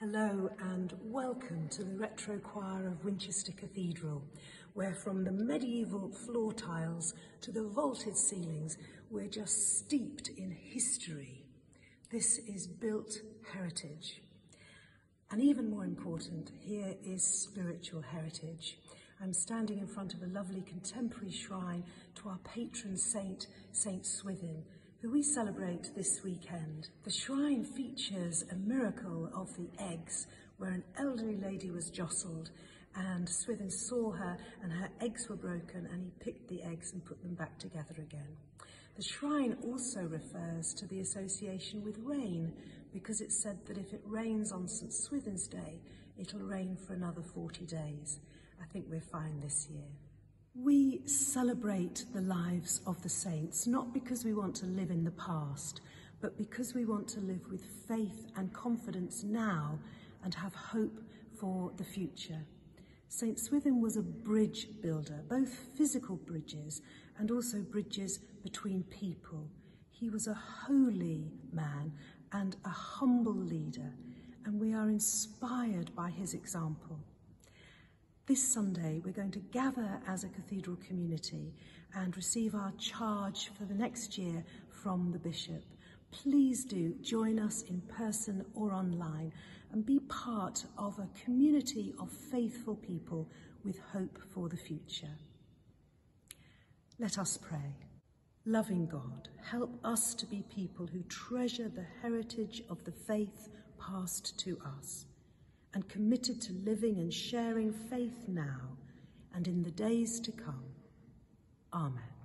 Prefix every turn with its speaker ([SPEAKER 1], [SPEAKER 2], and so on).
[SPEAKER 1] Hello and welcome to the retroquire of Winchester Cathedral, where from the medieval floor tiles to the vaulted ceilings, we're just steeped in history. This is built heritage. And even more important, here is spiritual heritage. I'm standing in front of a lovely contemporary shrine to our patron saint, Saint Swithun, who we celebrate this weekend. The shrine features a miracle of the eggs where an elderly lady was jostled and Swithun saw her and her eggs were broken and he picked the eggs and put them back together again. The shrine also refers to the association with rain because it's said that if it rains on St Swithun's Day, it'll rain for another 40 days. I think we're fine this year. We celebrate the lives of the saints not because we want to live in the past, but because we want to live with faith and confidence now and have hope for the future. St Swithun was a bridge builder, both physical bridges and also bridges between people. He was a holy man and a humble leader, and we are inspired by his example. This Sunday, we're going to gather as a cathedral community and receive our charge for the next year from the Bishop. Please do join us in person or online and be part of a community of faithful people with hope for the future. Let us pray. Loving God, help us to be people who treasure the heritage of the faith passed to us and committed to living and sharing faith now and in the days to come. Amen.